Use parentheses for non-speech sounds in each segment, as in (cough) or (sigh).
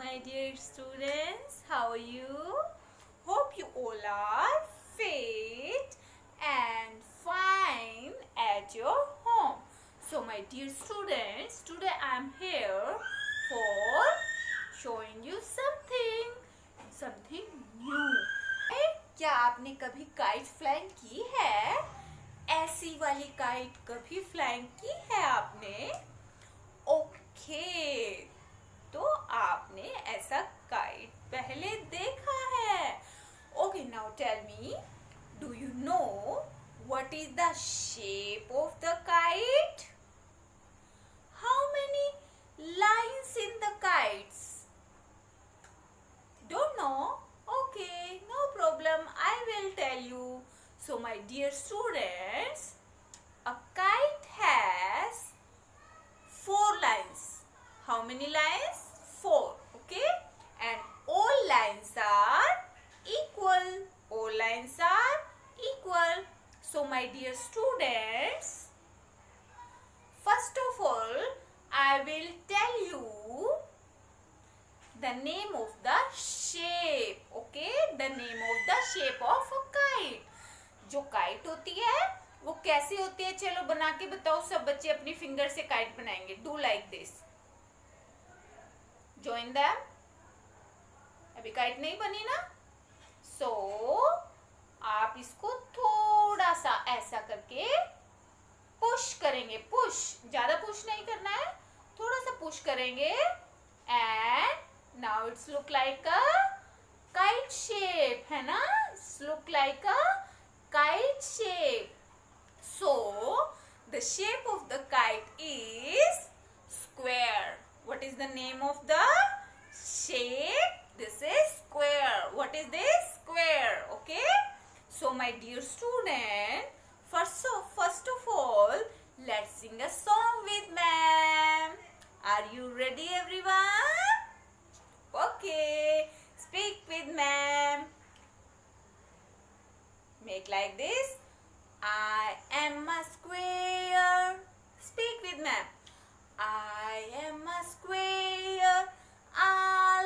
my dear students. How are you? Hope you all are fit and fine at your home. So my dear students, today I am here for showing you something, something new. क्या आपने कभी kite flying की है ऐसी वाली kite कभी flying की है आपने ओके तो आपने ऐसा काइट पहले देखा है। Okay now tell me do you know what is the shape of the kite how many lines are equal so my dear students first of all i will tell you the name of the shape okay the name of the shape of a kite जो kite होती है वो कैसे होती है चलो बना के बताओ सब बच्चे अपनी फिंगर से काइट बनाएँगे do like this join them अभी काइट नहीं बनी ना सो so, आप इसको थोड़ा सा ऐसा करके पुश करेंगे पुश ज़्यादा पुश नहीं करना है, थोड़ा सा पुश करेंगे and now it's look like a kite shape है ना? It's look like a kite shape so the shape of the kite is square what is the name of the shape? This is square. What is this? Square. Okay? So my dear student first of first of all let's sing a song with ma'am. Are you ready everyone? Okay speak with ma'am. Make like this. I am a square. Speak with ma'am. I am a square, a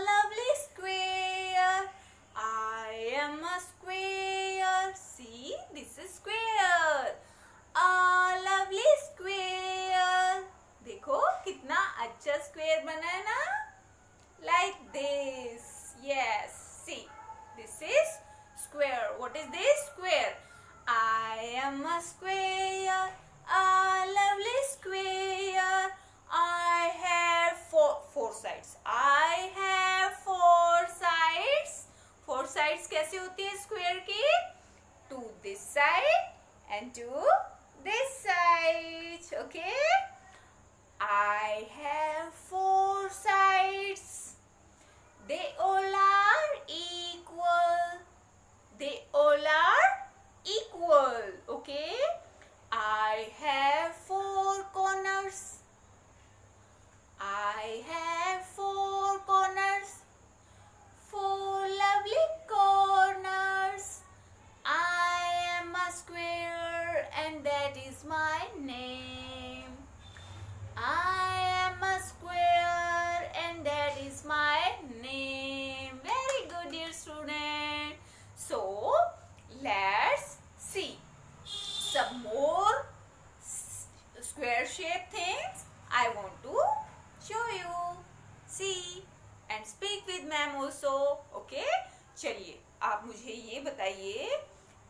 lovely square. I am a square. This. Yes. See this is square. What is this? Square. I am a square. A is my name. I am a square and that is my name. Very good dear student. So, let's see some more square shape things I want to show you see and speak with ma'am also okay चलिए आप मुझे ये बताइए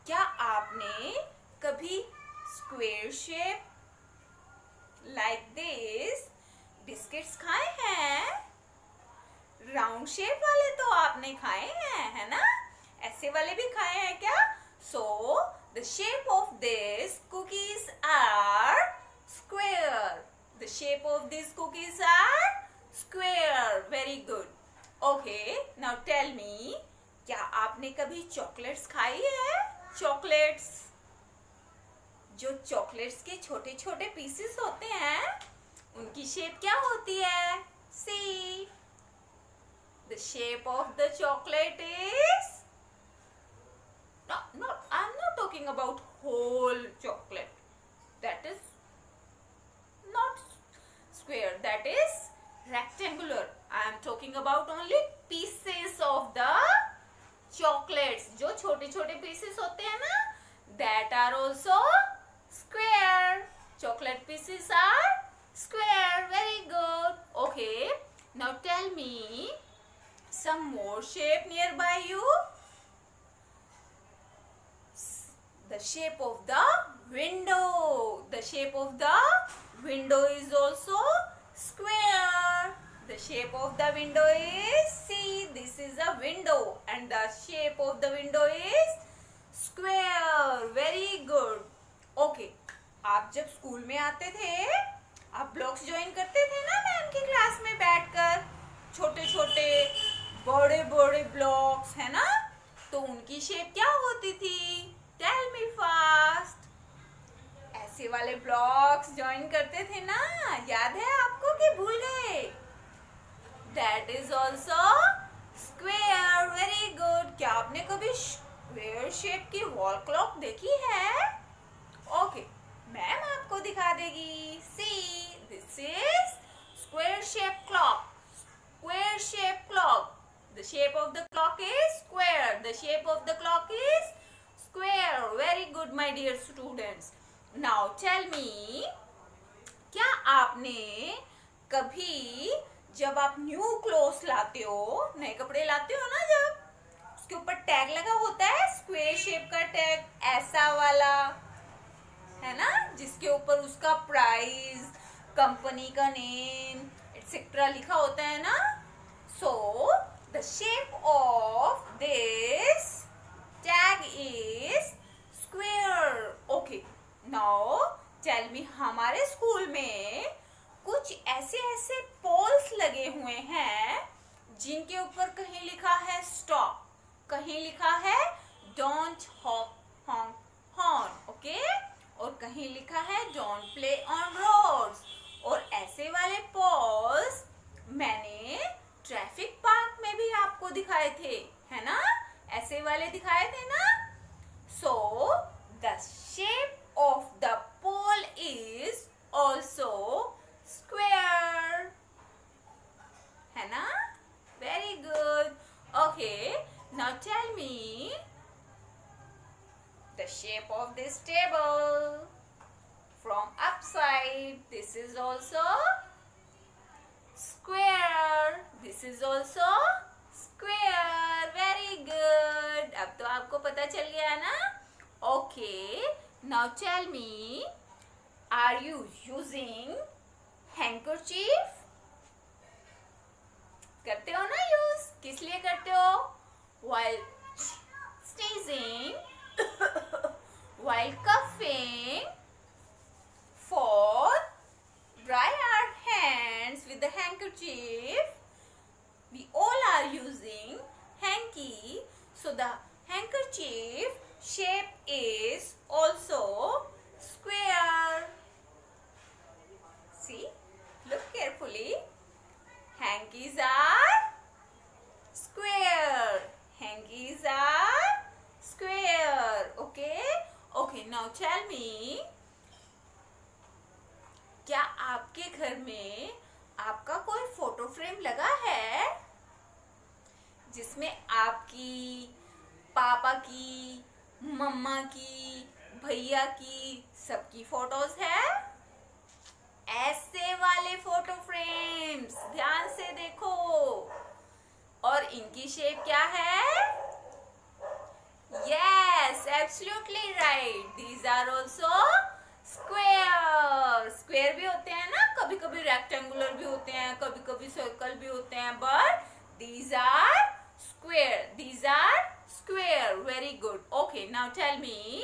क्या आपने कभी square shape like this biscuits खाए हैं। राउंड शेप वाले तो आपने खाए हैं, है ना? ऐसे वाले भी खाए हैं क्या? So the shape of this cookies are square. The shape of these cookies are square. Very good. Okay, now tell me, क्या आपने कभी चॉकलेट्स खाई है? चॉकलेट्स चॉकलेट्स के छोटे छोटे पीसेस होते हैं। उनकी शेप क्या होती है? See the shape of the chocolate is not i'm not talking about whole chocolate. That is not square. That is rectangular. I I am talking about only pieces of the chocolates जो छोटे छोटे pieces होते हैं ना that are also square chocolate pieces are square. Very good. Okay. Now tell me some more shape nearby you. The shape of the window. The shape of the window is also square. The shape of the window is see this is a window and the shape of the window is square. Very good. Okay आप जब school में आते थे, आप blocks join करते थे ना ma'am की क्लास में बैठकर? छोटे छोटे बड़े बड़े ब्लॉक्स है ना? तो उनकी शेप क्या होती थी? टेल मी फास्ट ऐसे वाले ब्लॉक्स ज्वाइन करते थे ना, याद है आपको कि भूल गए? That is also square very good क्या आपने कभी स्क्वेयर शेप की वॉल क्लॉक देखी है? Okay okay. मैम आपको दिखा देगी। See this is square shape clock square shape clock the shape of the clock is square the shape of the clock is square very good my dear students now tell me क्या आपने कभी जब आप new cloth लाते हो, नए कपड़े लाते हो ना जब, उसके ऊपर टैग लगा होता है स्क्वेयर शेप का टैग ऐसा वाला? है ना? जिसके ऊपर उसका प्राइस कंपनी का नेम एक्सेट्रा लिखा होता है ना? So the shape of this tag is square okay now tell me हमारे स्कूल में कुछ ऐसे ऐसे पोल्स लगे हुए हैं जिनके ऊपर कहीं लिखा है स्टॉप कहीं लिखा है don't honk honk horn okay और कहीं लिखा है डोंट प्ले ऑन रोड्स और ऐसे वाले पोल्स मैंने ट्रैफ़िक पार्क में भी आपको दिखाए थे, है ना? ऐसे वाले दिखाए थे ना? So the shape of the pole is also square है ना? Very good okay now tell me the shape of this table from upside this is also square this is also square very good अब तो आपको पता चल गया ना okay now tell me are you using handkerchief करते हो ना यूज किस लिए करते हो while handkerchief we all are using hanky. So the handkerchief shape is also square जिसमें आपकी पापा की मम्मा की भैया की सबकी फ़ोटोज़ है ऐसे वाले फ़ोटो फ्रेम्स ध्यान से देखो और इनकी शेप क्या है Yes, absolutely right. These are also square. Square भी होते हैं ना कभी कभी रेक्टेंगुलर भी होते हैं कभी कभी सर्कल भी होते हैं but these are square. These are square. Very good. Okay, now tell me.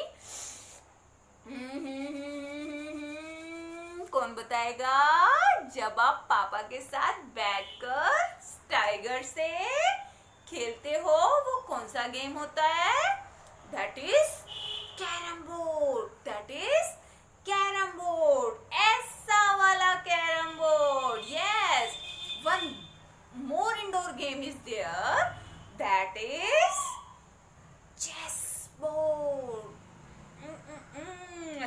(laughs) कौन बताएगा जब आप पापा के साथ बैठकर टाइगर से खेलते हो वो कौन सा गेम होता है that is carrom board that is carrom board ऐसा वाला carrom board yes one more indoor game is there that is chess board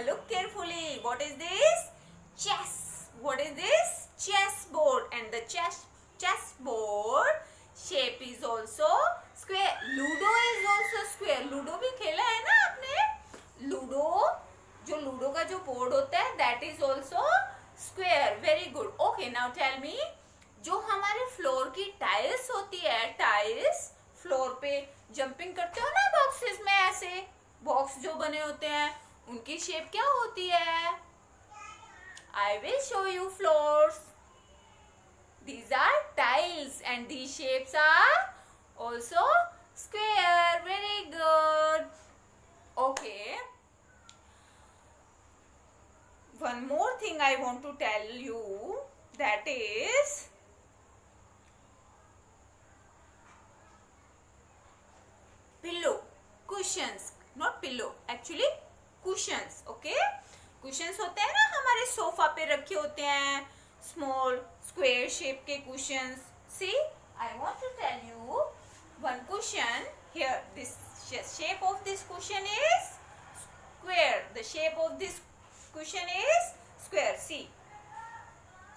look carefully what is this chess what is this chess board and the chess chess board shape is also square ludo is also square ludo भी खेला है ना आपने ludo जो ludo का जो board होता है that is also square very good okay now tell me जो हमारे फ्लोर की टाइल्स होती है टाइल्स फ्लोर पे जंपिंग करते हो ना बॉक्सेस में ऐसे? बॉक्स जो बने होते हैं, उनकी शेप क्या होती है? I will show you floor these are tiles and the shape are also square very good okay one more thing I want to tell you that is cushions not pillow actually cushions okay cushions होते हैं ना, हमारे sofa पे रखे होते हैं small square shape के cushions see I want to tell you one cushion here this shape of this cushion is square the shape of this cushion is square see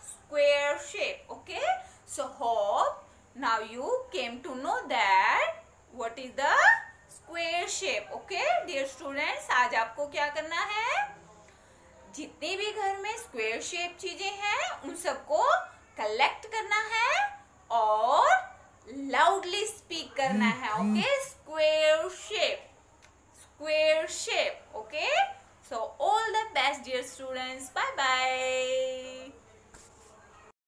square shape okay so hope now you came to know that what is the square shape okay dear students आज आपको क्या करना है? जितने भी घर में square shape चीज़ें हैं उन सबको कलेक्ट करना है और लाउडली स्पीक करना है okay square shape square shape okay so all the best dear students bye bye